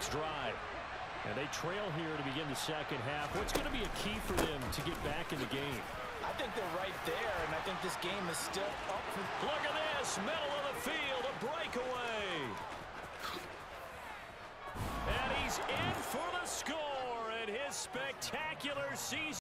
next drive. And they trail here to begin the second half. What's going to be a key for them to get back in the game? I think they're right there, and I think this game is still up for... Look at this, middle of the field, a breakaway. And he's in for the score in his spectacular season.